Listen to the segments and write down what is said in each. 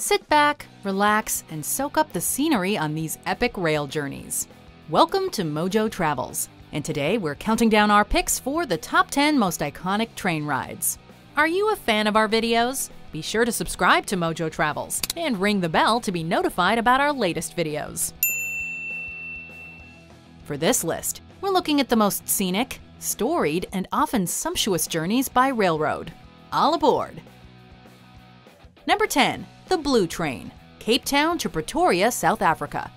Sit back, relax, and soak up the scenery on these epic rail journeys. Welcome to Mojo Travels, and today we're counting down our picks for the top 10 most iconic train rides. Are you a fan of our videos? Be sure to subscribe to Mojo Travels and ring the bell to be notified about our latest videos. For this list, we're looking at the most scenic, storied, and often sumptuous journeys by railroad. All aboard! Number 10. The Blue Train, Cape Town to Pretoria, South Africa.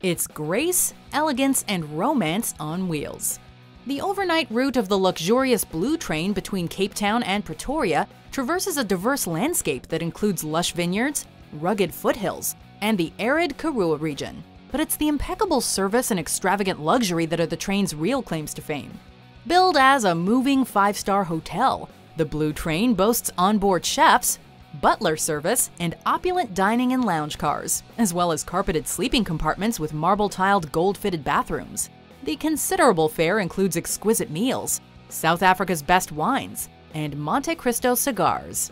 It's grace, elegance, and romance on wheels. The overnight route of the luxurious Blue Train between Cape Town and Pretoria traverses a diverse landscape that includes lush vineyards, rugged foothills, and the arid Karoo region. But it's the impeccable service and extravagant luxury that are the train's real claims to fame. Billed as a moving five star hotel, the Blue Train boasts onboard chefs, butler service, and opulent dining and lounge cars, as well as carpeted sleeping compartments with marble tiled gold fitted bathrooms. The considerable fare includes exquisite meals, South Africa's best wines, and Monte Cristo cigars.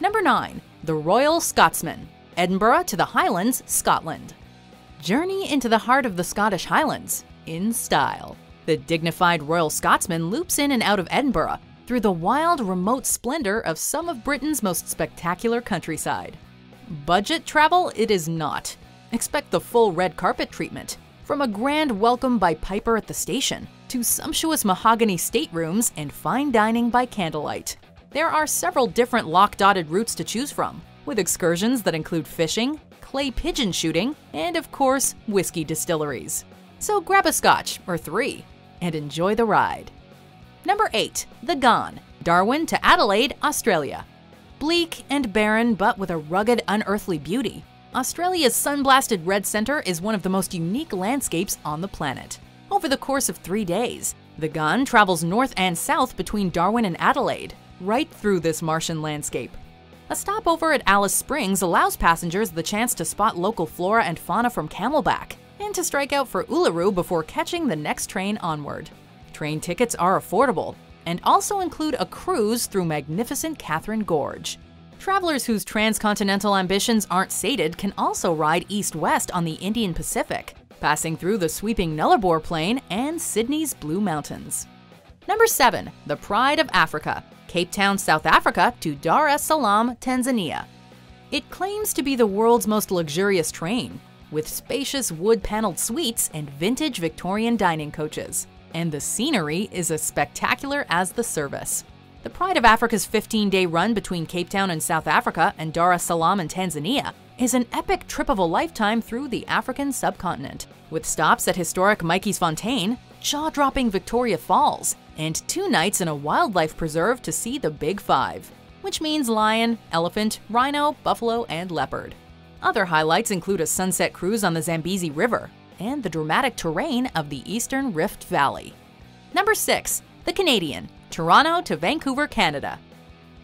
Number 9. The Royal Scotsman, Edinburgh to the Highlands, Scotland. Journey into the heart of the Scottish Highlands in style. The dignified Royal Scotsman loops in and out of Edinburgh through the wild, remote splendor of some of Britain's most spectacular countryside. Budget travel it is not. Expect the full red carpet treatment, from a grand welcome by Piper at the station to sumptuous mahogany staterooms and fine dining by candlelight. There are several different loch dotted routes to choose from, with excursions that include fishing, clay pigeon shooting, and of course, whiskey distilleries. So grab a scotch or three and enjoy the ride. Number 8. The Ghan, Darwin to Adelaide, Australia. Bleak and barren, but with a rugged, unearthly beauty, Australia's sun-blasted red center is one of the most unique landscapes on the planet. Over the course of three days, the Ghan travels north and south between Darwin and Adelaide, right through this Martian landscape. A stopover at Alice Springs allows passengers the chance to spot local flora and fauna from Camelback, and to strike out for Uluru before catching the next train onward. Train tickets are affordable and also include a cruise through magnificent Katherine Gorge. Travelers whose transcontinental ambitions aren't sated can also ride east-west on the Indian Pacific, passing through the sweeping Nullarbor Plain and Sydney's Blue Mountains. Number 7. The Pride of Africa, Cape Town, South Africa to Dar es Salaam, Tanzania. It claims to be the world's most luxurious train, with spacious wood-paneled suites and vintage Victorian dining coaches and the scenery is as spectacular as the service. The Pride of Africa's 15 day run between Cape Town and South Africa and Dar es Salaam in Tanzania is an epic trip of a lifetime through the African subcontinent, with stops at historic Matjiesfontein, jaw dropping Victoria Falls, and two nights in a wildlife preserve to see the Big Five, which means lion, elephant, rhino, buffalo, and leopard. Other highlights include a sunset cruise on the Zambezi River, and the dramatic terrain of the Eastern Rift Valley. Number 6. The Canadian, Toronto to Vancouver, Canada.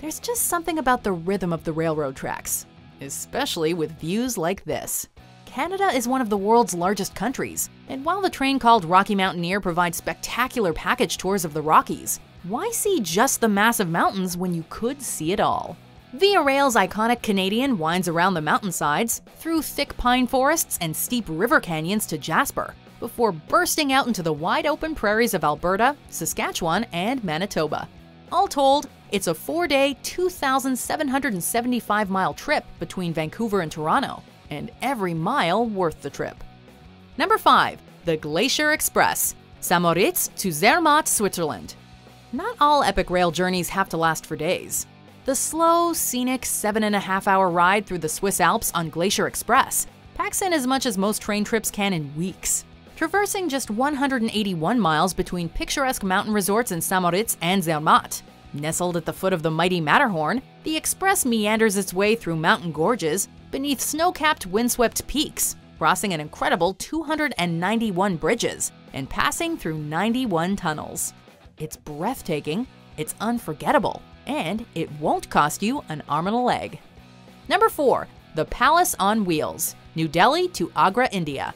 There's just something about the rhythm of the railroad tracks, especially with views like this. Canada is one of the world's largest countries, and while the train called Rocky Mountaineer provides spectacular package tours of the Rockies, why see just the massive mountains when you could see it all? Via Rail's iconic Canadian winds around the mountainsides, through thick pine forests and steep river canyons to Jasper, before bursting out into the wide open prairies of Alberta, Saskatchewan, and Manitoba. All told, it's a four day, 2,775 mile trip between Vancouver and Toronto, and every mile worth the trip. Number 5. The Glacier Express, St. Moritz to Zermatt, Switzerland. Not all epic rail journeys have to last for days. The slow, scenic seven and a half hour ride through the Swiss Alps on Glacier Express packs in as much as most train trips can in weeks. Traversing just 181 miles between picturesque mountain resorts in St. Moritz and Zermatt. Nestled at the foot of the mighty Matterhorn, the express meanders its way through mountain gorges, beneath snow-capped windswept peaks, crossing an incredible 291 bridges, and passing through 91 tunnels. It's breathtaking, it's unforgettable, and it won't cost you an arm and a leg. Number 4. The Palace on Wheels, New Delhi to Agra, India.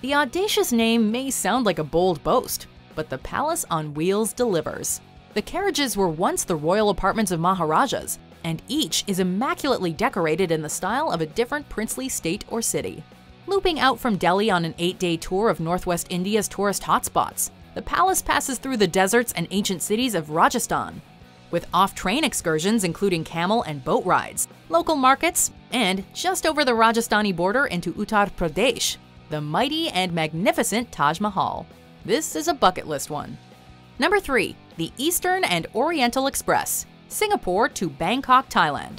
The audacious name may sound like a bold boast, but the Palace on Wheels delivers. The carriages were once the royal apartments of Maharajas, and each is immaculately decorated in the style of a different princely state or city. Looping out from Delhi on an eight day tour of northwest India's tourist hotspots, the palace passes through the deserts and ancient cities of Rajasthan. With off train excursions including camel and boat rides, local markets, and just over the Rajasthani border into Uttar Pradesh, the mighty and magnificent Taj Mahal. This is a bucket list one. Number 3. The Eastern and Oriental Express, Singapore to Bangkok, Thailand.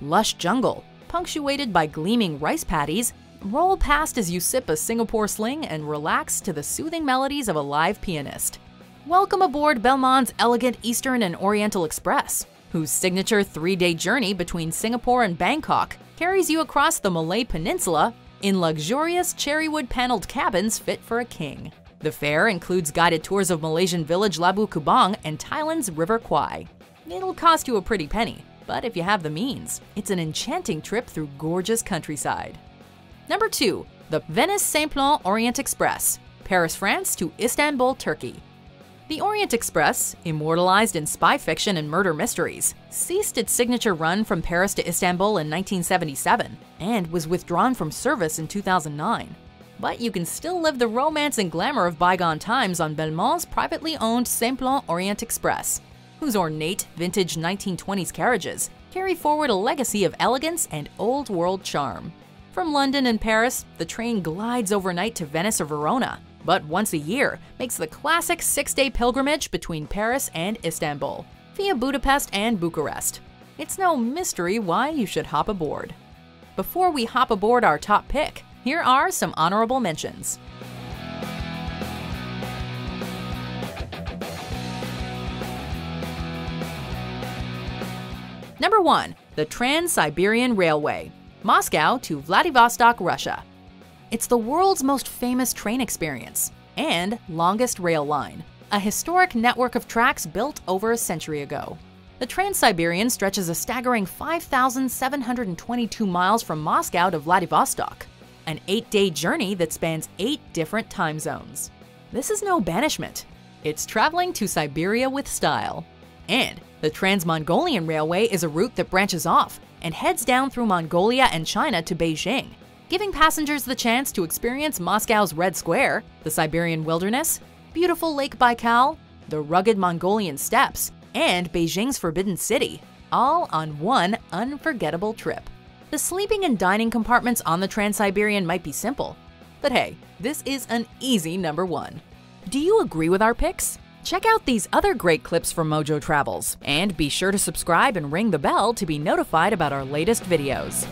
Lush jungle, punctuated by gleaming rice paddies, roll past as you sip a Singapore sling and relax to the soothing melodies of a live pianist. Welcome aboard Belmond's elegant Eastern and Oriental Express, whose signature three day journey between Singapore and Bangkok carries you across the Malay Peninsula in luxurious cherrywood paneled cabins fit for a king. The fare includes guided tours of Malaysian village Labu Kubang and Thailand's River Kwai. It'll cost you a pretty penny, but if you have the means, it's an enchanting trip through gorgeous countryside. Number 2. The Venice Simplon Orient Express, Paris, France to Istanbul, Turkey. The Orient Express, immortalized in spy fiction and murder mysteries, ceased its signature run from Paris to Istanbul in 1977 and was withdrawn from service in 2009. But you can still live the romance and glamour of bygone times on Belmond's privately owned Simplon Orient Express, whose ornate, vintage 1920s carriages carry forward a legacy of elegance and old world charm. From London and Paris, the train glides overnight to Venice or Verona, but once a year makes the classic six day pilgrimage between Paris and Istanbul, via Budapest and Bucharest. It's no mystery why you should hop aboard. Before we hop aboard our top pick, here are some honorable mentions. Number 1. The Trans Siberian Railway, Moscow to Vladivostok, Russia. It's the world's most famous train experience and longest rail line, a historic network of tracks built over a century ago. The Trans Siberian stretches a staggering 5,722 miles from Moscow to Vladivostok, an eight day journey that spans eight different time zones. This is no banishment, it's traveling to Siberia with style. And the Trans Mongolian Railway is a route that branches off and heads down through Mongolia and China to Beijing, giving passengers the chance to experience Moscow's Red Square, the Siberian wilderness, beautiful Lake Baikal, the rugged Mongolian steppes, and Beijing's Forbidden City, all on one unforgettable trip. The sleeping and dining compartments on the Trans Siberian might be simple, but hey, this is an easy number one. Do you agree with our picks? Check out these other great clips from Mojo Travels, and be sure to subscribe and ring the bell to be notified about our latest videos.